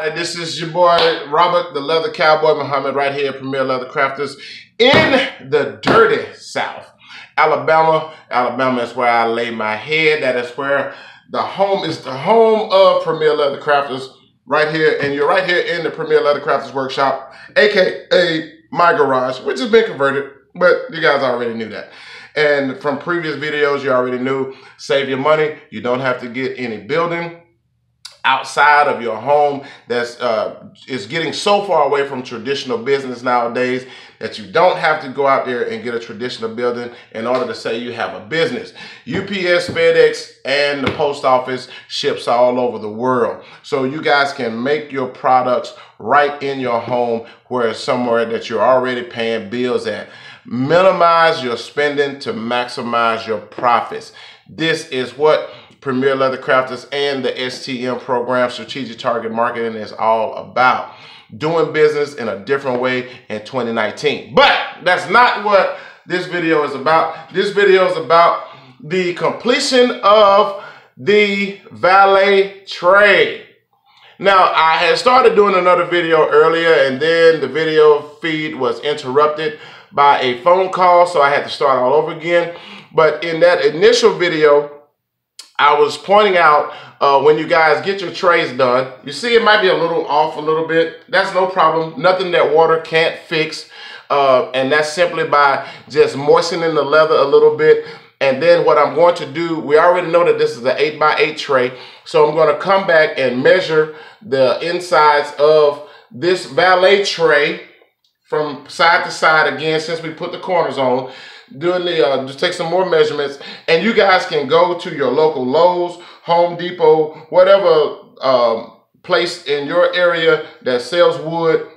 Hey, this is your boy Robert, the Leather Cowboy Muhammad, right here at Premier Leather Crafters in the dirty South. Alabama. Alabama is where I lay my head. That is where the home is the home of Premier Leather Crafters right here. And you're right here in the Premier Leather Crafters workshop, aka my garage, which has been converted, but you guys already knew that. And from previous videos, you already knew, save your money. You don't have to get any building outside of your home that's uh, is getting so far away from traditional business nowadays that you don't have to go out there and get a traditional building in order to say you have a business. UPS, FedEx, and the post office ships all over the world. So you guys can make your products right in your home where it's somewhere that you're already paying bills at. Minimize your spending to maximize your profits. This is what Premier Leather Crafters and the STM program, Strategic Target Marketing, is all about. Doing business in a different way in 2019. But that's not what this video is about. This video is about the completion of the valet tray. Now, I had started doing another video earlier and then the video feed was interrupted by a phone call, so I had to start all over again. But in that initial video, I was pointing out uh, when you guys get your trays done, you see it might be a little off a little bit. That's no problem. Nothing that water can't fix. Uh, and that's simply by just moistening the leather a little bit. And then what I'm going to do, we already know that this is an 8 by 8 tray. So I'm going to come back and measure the insides of this valet tray from side to side again since we put the corners on doing the uh, just take some more measurements and you guys can go to your local Lowe's, Home Depot, whatever um, place in your area that sells wood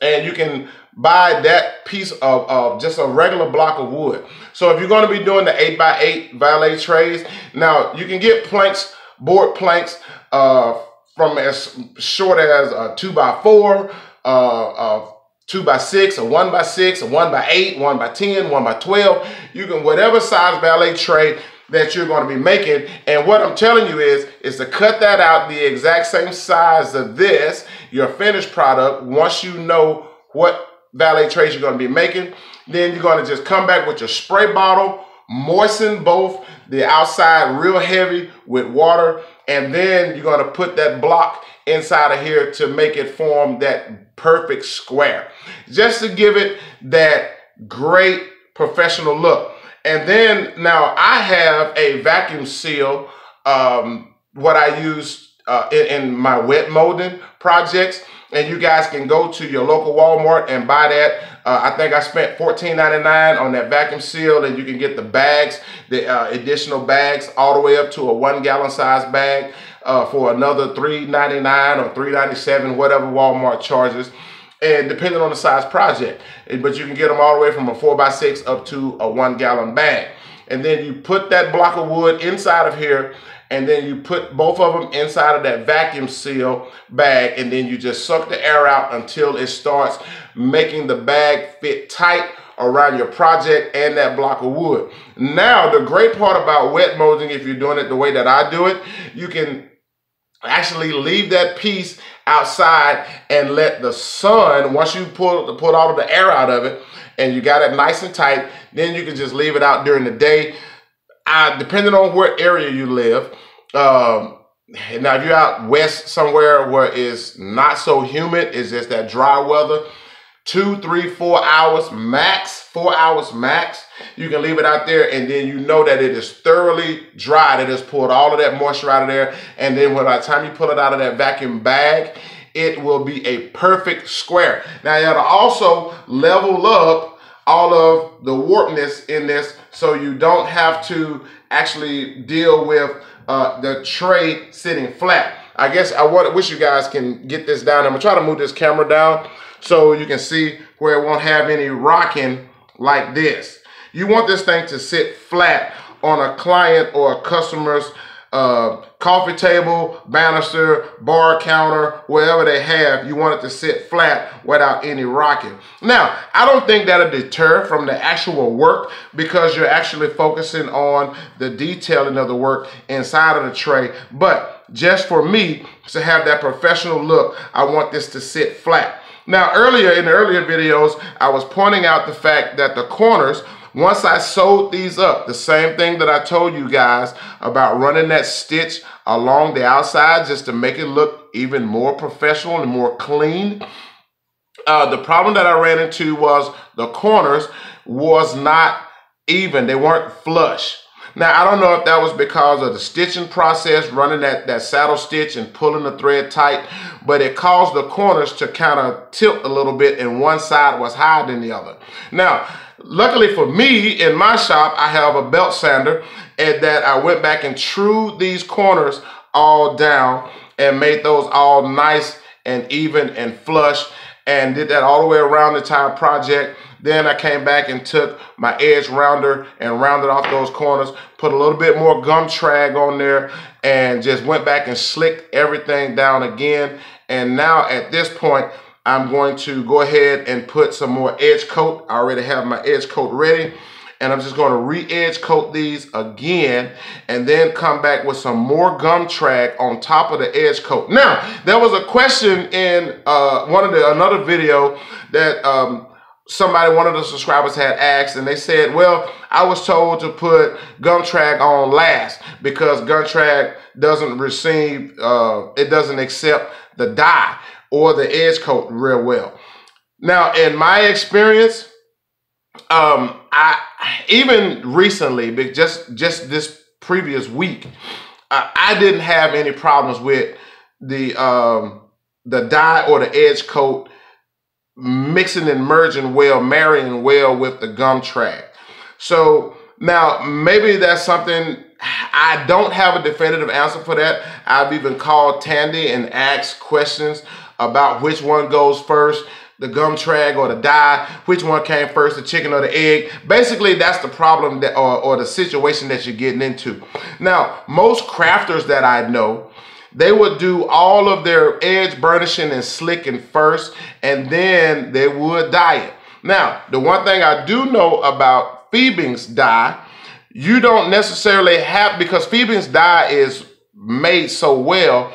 and you can buy that piece of, of just a regular block of wood. So if you're going to be doing the 8 by 8 valet trays, now you can get planks, board planks uh, from as short as a 2 by 4 uh, uh, two by six, a one by six, a one by eight, one by 10, one by 12. You can, whatever size valet tray that you're going to be making. And what I'm telling you is, is to cut that out the exact same size of this, your finished product, once you know what valet trays you're going to be making, then you're going to just come back with your spray bottle, moisten both the outside real heavy with water, and then you're going to put that block inside of here to make it form that perfect square. Just to give it that great professional look. And then now I have a vacuum seal, um, what I use uh, in, in my wet molding projects and you guys can go to your local Walmart and buy that. Uh, I think I spent $14.99 on that vacuum seal and you can get the bags, the uh, additional bags all the way up to a one gallon size bag uh, for another $3.99 or $3.97, whatever Walmart charges. And depending on the size project, but you can get them all the way from a four by six up to a one gallon bag. And then you put that block of wood inside of here and then you put both of them inside of that vacuum seal bag and then you just suck the air out until it starts making the bag fit tight around your project and that block of wood. Now, the great part about wet molding, if you're doing it the way that I do it, you can actually leave that piece outside and let the sun, once you pull, pull all of the air out of it and you got it nice and tight, then you can just leave it out during the day. Depending on where area you live, um, now if you're out west somewhere where it's not so humid, it's just that dry weather, two, three, four hours max, four hours max. You can leave it out there and then you know that it is thoroughly dry. It has pulled all of that moisture out of there. And then by the time you pull it out of that vacuum bag, it will be a perfect square. Now you have to also level up all of the warpness in this so you don't have to actually deal with uh, the tray sitting flat. I guess I wish you guys can get this down. I'm gonna try to move this camera down so you can see where it won't have any rocking like this. You want this thing to sit flat on a client or a customer's uh, coffee table, banister, bar counter, wherever they have, you want it to sit flat without any rocking. Now, I don't think that'll deter from the actual work because you're actually focusing on the detailing of the work inside of the tray. But just for me to have that professional look, I want this to sit flat. Now, earlier in the earlier videos, I was pointing out the fact that the corners, once I sewed these up, the same thing that I told you guys about running that stitch along the outside just to make it look even more professional and more clean. Uh, the problem that I ran into was the corners was not even. They weren't flush. Now, I don't know if that was because of the stitching process, running that, that saddle stitch and pulling the thread tight, but it caused the corners to kind of tilt a little bit and one side was higher than the other. Now, luckily for me, in my shop, I have a belt sander and that I went back and trued these corners all down and made those all nice and even and flush and did that all the way around the entire project. Then I came back and took my edge rounder and rounded off those corners, put a little bit more gum trag on there and just went back and slicked everything down again. And now at this point, I'm going to go ahead and put some more edge coat. I already have my edge coat ready and I'm just going to re-edge coat these again and then come back with some more gum trag on top of the edge coat. Now, there was a question in uh, one of the another video that um, somebody, one of the subscribers had asked, and they said, well, I was told to put gum trag on last because gum trag doesn't receive, uh, it doesn't accept the dye or the edge coat real well. Now, in my experience, um, I even recently, just just this previous week, uh, I didn't have any problems with the um, the dye or the edge coat mixing and merging well, marrying well with the gum trag. So now maybe that's something I don't have a definitive answer for that. I've even called Tandy and asked questions about which one goes first the gum trag or the dye, which one came first, the chicken or the egg. Basically, that's the problem that or, or the situation that you're getting into. Now, most crafters that I know, they would do all of their edge burnishing and slicking first, and then they would dye it. Now, the one thing I do know about Fiebing's dye, you don't necessarily have, because Fiebing's dye is made so well,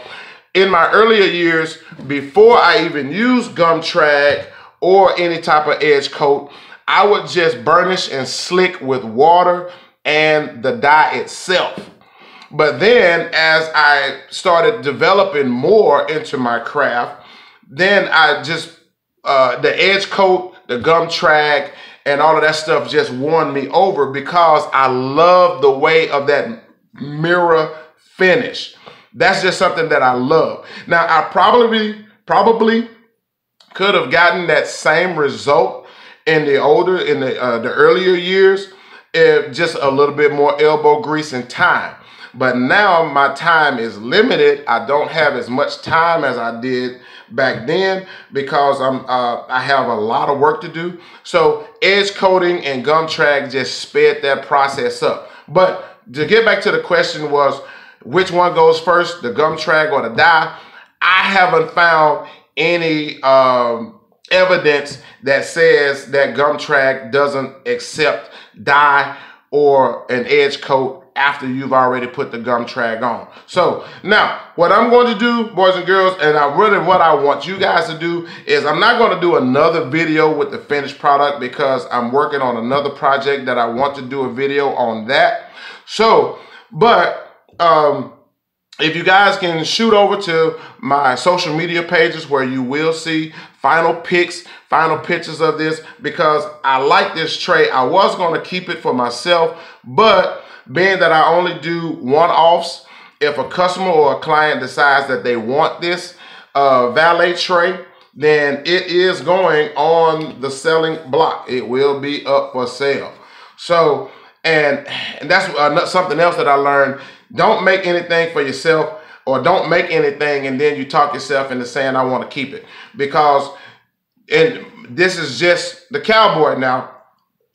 in my earlier years, before I even used gum trag or any type of edge coat, I would just burnish and slick with water and the dye itself. But then as I started developing more into my craft, then I just, uh, the edge coat, the gum trag, and all of that stuff just won me over because I love the way of that mirror finish. That's just something that I love. Now, I probably, probably could have gotten that same result in the older, in the, uh, the earlier years, if just a little bit more elbow grease and time. But now my time is limited. I don't have as much time as I did back then because I'm uh, I have a lot of work to do. So edge coating and gum trag just sped that process up. But to get back to the question was which one goes first, the gum trag or the dye? I haven't found any um, evidence that says that gum trag doesn't accept dye or an edge coat after you've already put the gum trag on. So now what I'm going to do, boys and girls, and I really what I want you guys to do is I'm not going to do another video with the finished product because I'm working on another project that I want to do a video on that. So, but um, if you guys can shoot over to my social media pages where you will see final pics, final pictures of this because I like this tray. I was going to keep it for myself, but being that I only do one-offs, if a customer or a client decides that they want this uh, valet tray, then it is going on the selling block. It will be up for sale. So, and, and that's something else that I learned don't make anything for yourself or don't make anything and then you talk yourself into saying, I want to keep it. Because, and this is just the cowboy now,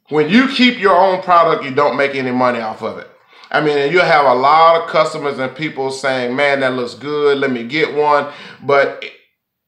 when you keep your own product, you don't make any money off of it. I mean, you'll have a lot of customers and people saying, man, that looks good. Let me get one. But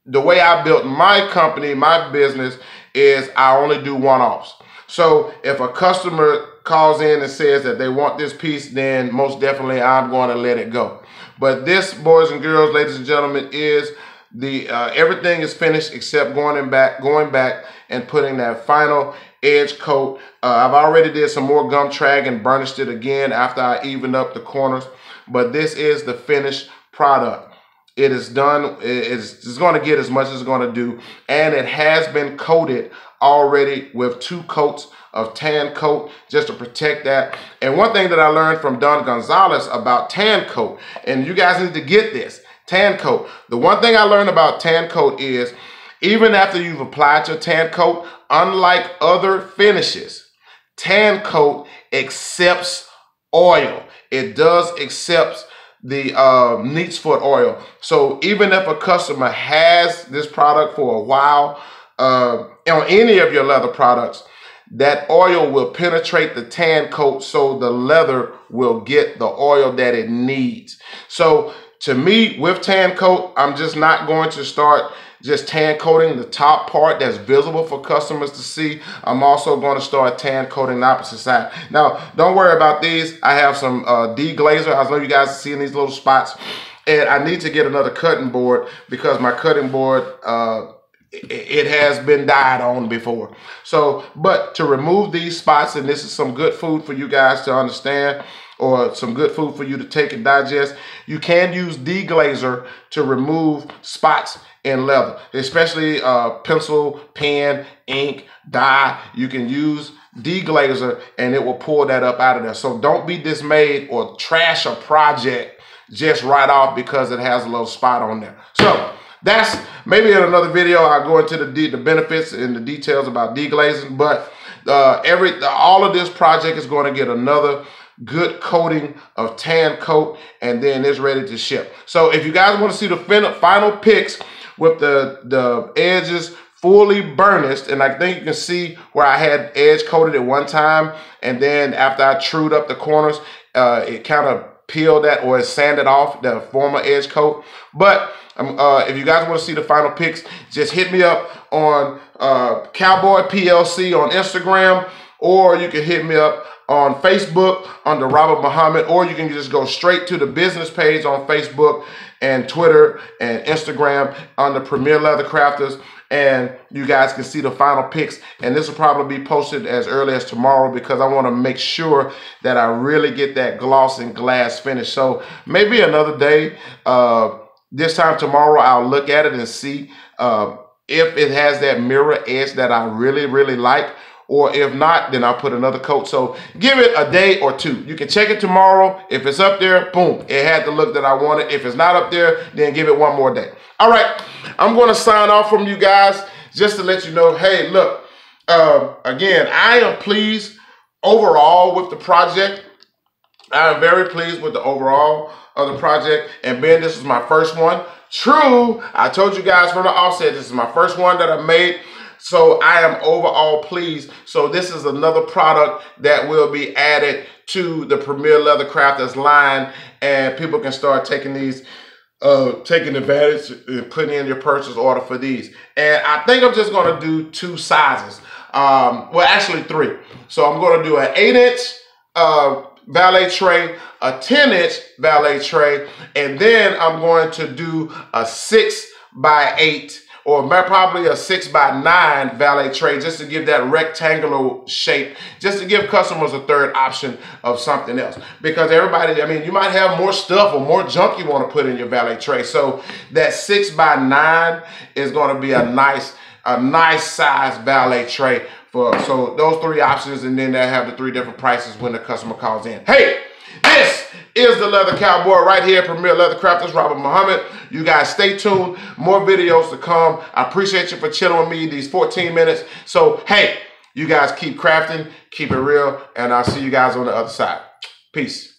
the way I built my company, my business, is I only do one-offs. So if a customer calls in and says that they want this piece, then most definitely I'm going to let it go. But this, boys and girls, ladies and gentlemen, is the uh, everything is finished except going and back, going back and putting that final edge coat. Uh, I've already did some more gum trag and burnished it again after I evened up the corners. But this is the finished product. It is done. It's, it's going to get as much as it's going to do. And it has been coated already with two coats of tan coat just to protect that. And one thing that I learned from Don Gonzalez about tan coat, and you guys need to get this, tan coat. The one thing I learned about tan coat is even after you've applied your tan coat, unlike other finishes, tan coat accepts oil. It does accept the uh, neat's foot oil. So even if a customer has this product for a while, uh, on any of your leather products, that oil will penetrate the tan coat so the leather will get the oil that it needs. So to me, with tan coat, I'm just not going to start just tan coating the top part that's visible for customers to see. I'm also going to start tan coating the opposite side. Now, don't worry about these. I have some uh, deglazer. I know you guys are seeing these little spots. And I need to get another cutting board because my cutting board, uh, it has been dyed on before. So, but to remove these spots, and this is some good food for you guys to understand, or some good food for you to take and digest. You can use deglazer to remove spots in leather, especially uh, pencil, pen, ink, dye. You can use deglazer and it will pull that up out of there. So don't be dismayed or trash a project just right off because it has a little spot on there. So that's maybe in another video. I'll go into the, the benefits and the details about deglazing, but uh, every all of this project is going to get another good coating of tan coat, and then it's ready to ship. So if you guys want to see the final pics with the, the edges fully burnished, and I think you can see where I had edge coated at one time, and then after I trued up the corners, uh, it kind of peeled that or it sanded off the former edge coat. But um, uh, if you guys want to see the final pics, just hit me up on uh, Cowboy PLC on Instagram, or you can hit me up on Facebook under Robert Muhammad, or you can just go straight to the business page on Facebook and Twitter and Instagram under Premier Leather Crafters. And you guys can see the final pics. And this will probably be posted as early as tomorrow because I want to make sure that I really get that gloss and glass finish. So maybe another day, uh, this time tomorrow, I'll look at it and see uh, if it has that mirror edge that I really, really like or if not, then I'll put another coat. So give it a day or two. You can check it tomorrow. If it's up there, boom, it had the look that I wanted. If it's not up there, then give it one more day. All right, I'm going to sign off from you guys just to let you know, hey, look, uh, again, I am pleased overall with the project. I am very pleased with the overall of the project. And Ben, this is my first one. True, I told you guys from the offset, this is my first one that I made. So I am overall pleased. So this is another product that will be added to the Premier Leather Crafters line and people can start taking these uh, taking advantage and putting in your purchase order for these. And I think I'm just going to do two sizes. Um, well, actually three. So I'm going to do an 8-inch uh, valet tray, a 10-inch valet tray, and then I'm going to do a 6 by 8 or probably a six by nine valet tray just to give that rectangular shape, just to give customers a third option of something else. Because everybody, I mean, you might have more stuff or more junk you want to put in your valet tray. So that six by nine is going to be a nice, a nice size valet tray for, so those three options and then they have the three different prices when the customer calls in. Hey, this is the Leather Cowboy right here Premier Leather Crafters, Robert Muhammad. You guys stay tuned. More videos to come. I appreciate you for chilling with me these 14 minutes. So, hey, you guys keep crafting, keep it real, and I'll see you guys on the other side. Peace.